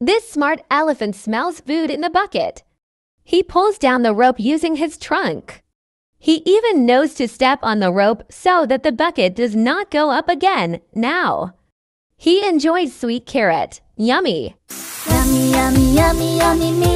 This smart elephant smells food in the bucket. He pulls down the rope using his trunk. He even knows to step on the rope so that the bucket does not go up again now. He enjoys sweet carrot. Yummy. Yummy, yummy, yummy, yummy.